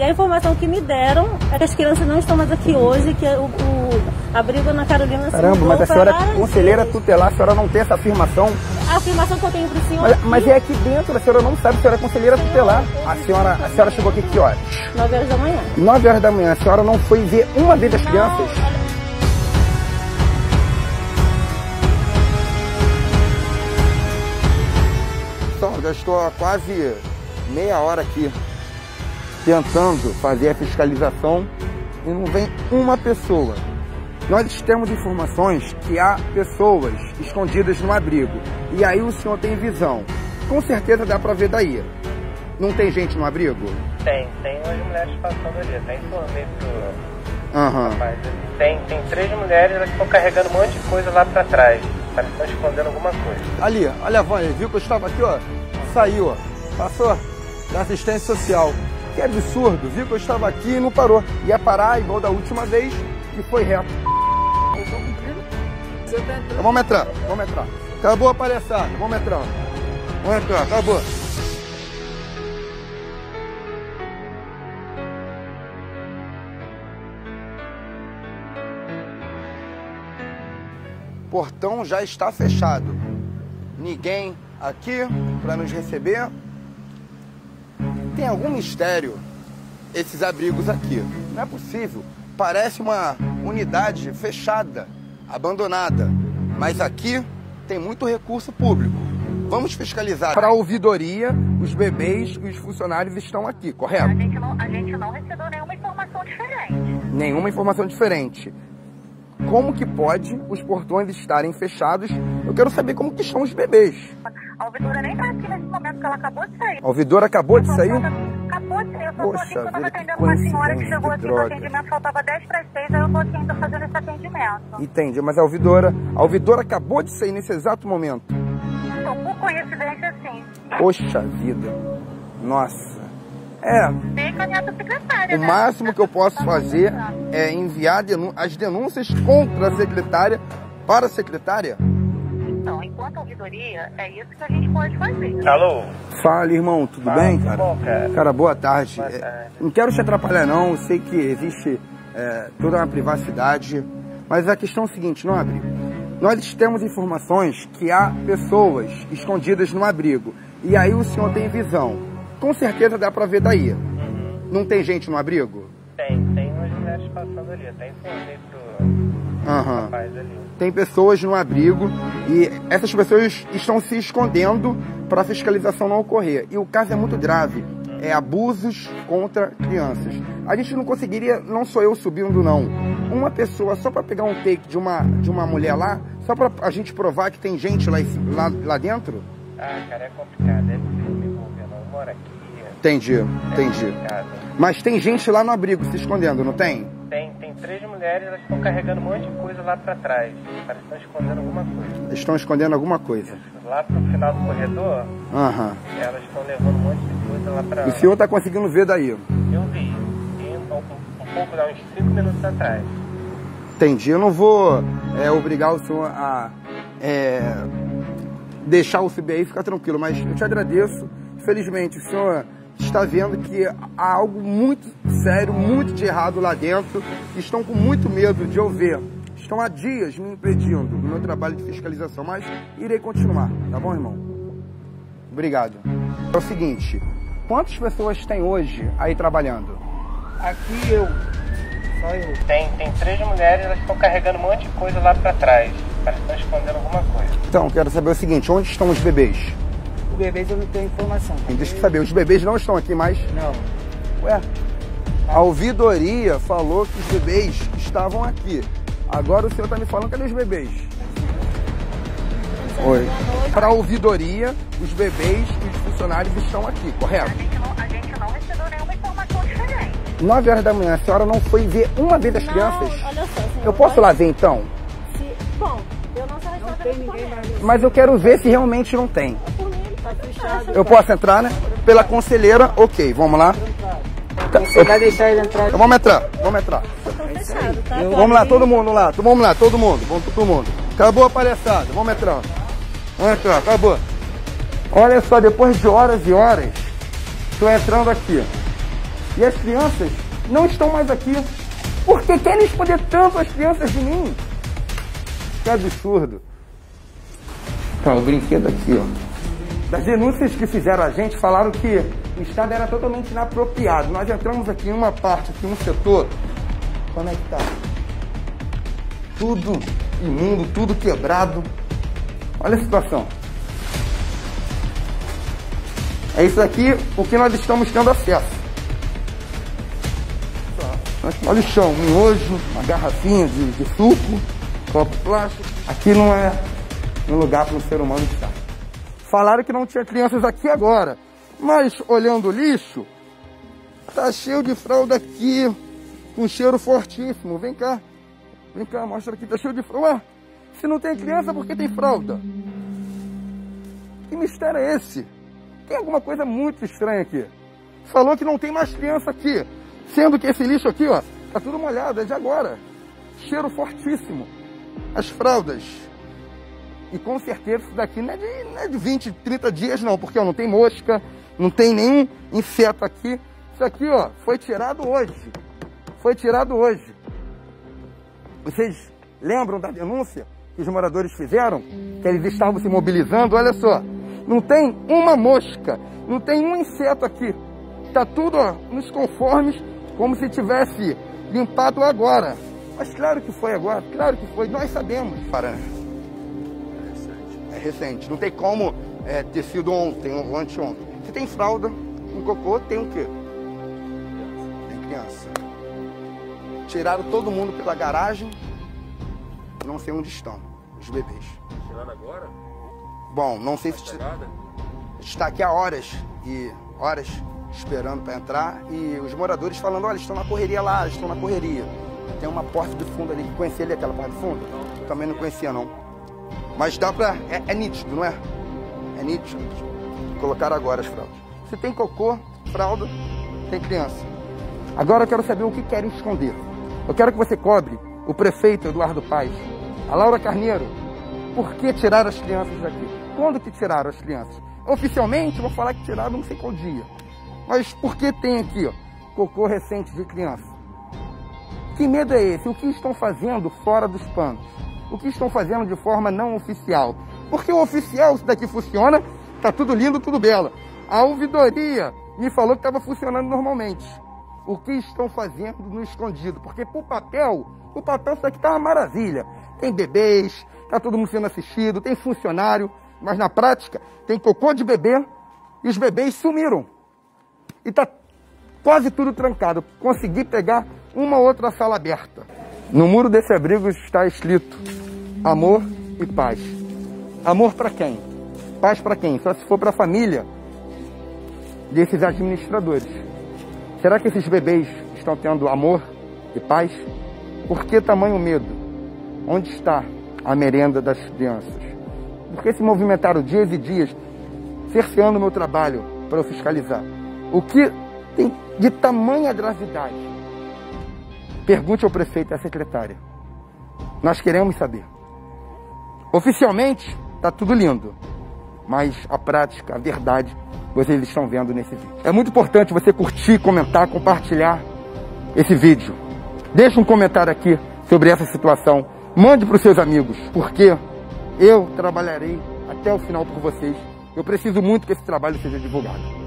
E a informação que me deram é que as crianças não estão mais aqui hoje, que o, o abrigo na Carolina Caramba, mas a senhora é conselheira tutelar, a senhora não tem essa afirmação? A afirmação que eu tenho pro senhor. Mas, mas é aqui dentro, a senhora não sabe, a senhora é conselheira tutelar. A senhora, a senhora chegou aqui que horas? 9 horas da manhã. 9 horas da manhã, a senhora não foi ver uma vez as crianças? Então, já estou há quase meia hora aqui tentando fazer a fiscalização e não vem uma pessoa. Nós temos informações que há pessoas escondidas no abrigo e aí o senhor tem visão. Com certeza dá para ver daí. Não tem gente no abrigo? Tem, tem umas mulheres passando ali, até informei pro Aham. rapaz. Tem, tem três mulheres, elas estão carregando um monte de coisa lá pra trás. Parece que estão escondendo alguma coisa. Ali, olha a Vânia, viu que eu estava aqui, ó? Saiu, ó. Passou da assistência social. Que absurdo, viu que eu estava aqui e não parou. Ia parar igual da última vez e foi reto. Então, vamos entrar, vamos entrar. Acabou a palhaçada, vamos entrar. Vamos entrar, acabou. Portão já está fechado. Ninguém aqui para nos receber. Tem algum mistério esses abrigos aqui. Não é possível. Parece uma unidade fechada, abandonada. Mas aqui tem muito recurso público. Vamos fiscalizar. Para a ouvidoria, os bebês e os funcionários estão aqui, A correto? gente não, a gente não recebeu nenhuma informação diferente. Nenhuma informação diferente. Como que pode os portões estarem fechados? Eu quero saber como que estão os bebês. A ouvidora nem tá aqui nesse momento que ela acabou de sair. A ouvidora acabou de sair? Acabou de sair. Eu só tô Poxa aqui que eu tava atendendo uma senhora que chegou aqui no droga. atendimento, faltava 10 para as 6, aí eu tô aqui ainda fazendo esse atendimento. Entendi, mas a ouvidora, a ouvidora acabou de sair nesse exato momento. Então, por coincidência, sim. Poxa vida. Nossa. É, o né? máximo que eu posso fazer é enviar denu- as denúncias contra a secretária para a secretária. Então, enquanto ouvidoria, é isso que a gente pode fazer. Alô? Fala, irmão, tudo Fala, bem, tudo cara? bom, cara? Cara, boa tarde. Boa É, tarde. Não quero te atrapalhar, não. Eu sei que existe é, toda uma privacidade. Mas a questão é o seguinte, Nobre. Nós temos informações que há pessoas escondidas no abrigo. E aí o senhor tem visão. Com certeza dá pra ver daí. Não tem gente no abrigo? Tem, tem umas mulheres passando ali, até informei pro Aham. rapaz ali. Tem pessoas no abrigo e essas pessoas estão se escondendo para a fiscalização não ocorrer. E o caso é muito grave. É abusos contra crianças. A gente não conseguiria, não sou eu subindo não, uma pessoa só para pegar um take de uma, de uma mulher lá, só para a gente provar que tem gente lá, lá, lá dentro? Ah, cara, é complicado, é difícil me envolver, não. Eu moro aqui, Entendi, é entendi. complicado. Mas tem gente lá no abrigo se escondendo, não tem? Tem, tem três mulheres, elas estão carregando um monte de coisa lá pra trás. Que estão escondendo alguma coisa. Estão escondendo alguma coisa. Lá pro final do corredor, Aham. elas estão levando um monte de coisa lá pra... E o senhor está conseguindo ver daí? Eu vi, vi um, um, pouco, uns cinco minutos atrás. Entendi. Eu não vou é, obrigar o senhor a é, deixar o CBI ficar tranquilo, mas eu te agradeço. Infelizmente, o senhor está vendo que há algo muito sério, muito de errado lá dentro. e Estão com muito medo de eu ver. Estão há dias me impedindo no meu trabalho de fiscalização, mas irei continuar, tá bom, irmão? Obrigado. É o seguinte, quantas pessoas tem hoje aí trabalhando? Aqui eu. Só eu. Tem, tem três mulheres, elas estão carregando um monte de coisa lá pra trás. Parece que estão escondendo alguma coisa. Então, quero saber o seguinte, onde estão os bebês? Bebês eu não tenho informação. Deixa eu saber, os bebês não estão aqui mais? Não. Ué, a ouvidoria falou que os bebês estavam aqui. Agora o senhor está me falando, cadê os bebês? Oi. Para a ouvidoria, os bebês e os funcionários estão aqui, A correto? gente não, a gente não recebeu nenhuma informação diferente. 9 horas da manhã, a senhora não foi ver uma vez as Não, crianças? olha só, senhor, Eu posso ir lá ver então? Se, bom, eu não sou responsável. Mas eu quero ver se realmente não tem. Eu posso entrar, né? Pela conselheira, ok, vamos lá. Você vai deixar ele entrar Então vamos entrar, vamos entrar. Tá fechado, tá? Vamos lá, todo mundo lá. Vamos lá, todo mundo. Vamos todo mundo. Acabou a palhaçada. Vamos entrar. Vamos entrar, acabou. Olha só, depois de horas e horas, tô entrando aqui. E as crianças não estão mais aqui. Por que querem esconder tanto as crianças de mim? Que absurdo. Então, o brinquedo aqui, ó. Das denúncias que fizeram a gente, falaram que o estado era totalmente inapropriado. Nós entramos aqui em uma parte, aqui em um setor. Como é que tá? Tudo imundo, tudo quebrado. Olha a situação. É isso aqui o que nós estamos tendo acesso. Olha o chão, um miojo, uma garrafinha de, de suco, copo plástico. Aqui não é um lugar para um ser humano estar. Falaram que não tinha crianças aqui agora, mas olhando o lixo, tá cheio de fralda aqui, com cheiro fortíssimo. Vem cá, vem cá, mostra aqui, tá cheio de fralda. Ué, se não tem criança, por que tem fralda? Que mistério é esse? Tem alguma coisa muito estranha aqui. Falou que não tem mais criança aqui. Sendo que esse lixo aqui, ó, tá tudo molhado, é de agora. Cheiro fortíssimo. As fraldas. E com certeza isso daqui não é, de, não é de 20, 30 dias não, porque ó, não tem mosca, não tem nenhum inseto aqui. Isso aqui, ó, foi tirado hoje. Foi tirado hoje. Vocês lembram da denúncia que os moradores fizeram? Que eles estavam se mobilizando? Olha só, não tem uma mosca, não tem um inseto aqui. Tá tudo ó, nos conformes como se tivesse limpado agora. Mas claro que foi agora, claro que foi, nós sabemos. Para. É recente. Não tem como é, ter sido ontem ou anteontem. Se tem fralda, um cocô, tem o quê? Tem criança. Tiraram todo mundo pela garagem. Não sei onde estão os bebês. Tiraram agora? Bom, não sei se está aqui há horas e horas esperando para entrar e os moradores falando, olha, estão na correria lá, estão na correria. Tem uma porta do fundo ali, conhecia ali aquela porta do fundo? Também não conhecia não. Mas dá pra. É, é nítido, não é? É nítido. Colocaram agora as fraldas. Se tem cocô, fralda, tem criança. Agora eu quero saber o que querem esconder. Eu quero que você cobre o prefeito Eduardo Paes, a Laura Carneiro. Por que tiraram as crianças daqui? Quando que tiraram as crianças? Oficialmente, vou falar que tiraram não sei qual dia. Mas por que tem aqui, ó, cocô recente de criança? Que medo é esse? O que estão fazendo fora dos panos? O que estão fazendo de forma não oficial? Porque o oficial, isso daqui funciona, tá tudo lindo, tudo belo. A ouvidoria me falou que estava funcionando normalmente. O que estão fazendo no escondido? Porque pro papel, o papel isso daqui tá uma maravilha. Tem bebês, tá todo mundo sendo assistido, tem funcionário, mas na prática tem cocô de bebê e os bebês sumiram. E tá quase tudo trancado. Consegui pegar uma outra sala aberta. No muro desse abrigo está escrito amor e paz. Amor para quem? Paz para quem? Só se for para a família desses administradores. Será que esses bebês estão tendo amor e paz? Por que tamanho medo? Onde está a merenda das crianças? Por que se movimentaram dias e dias cerceando o meu trabalho para eu fiscalizar? O que tem de tamanha gravidade? Pergunte ao prefeito e à secretária. Nós queremos saber. Oficialmente, está tudo lindo. Mas a prática, a verdade, vocês estão vendo nesse vídeo. É muito importante você curtir, comentar, compartilhar esse vídeo. Deixe um comentário aqui sobre essa situação. Mande para os seus amigos, porque eu trabalharei até o final por vocês. Eu preciso muito que esse trabalho seja divulgado.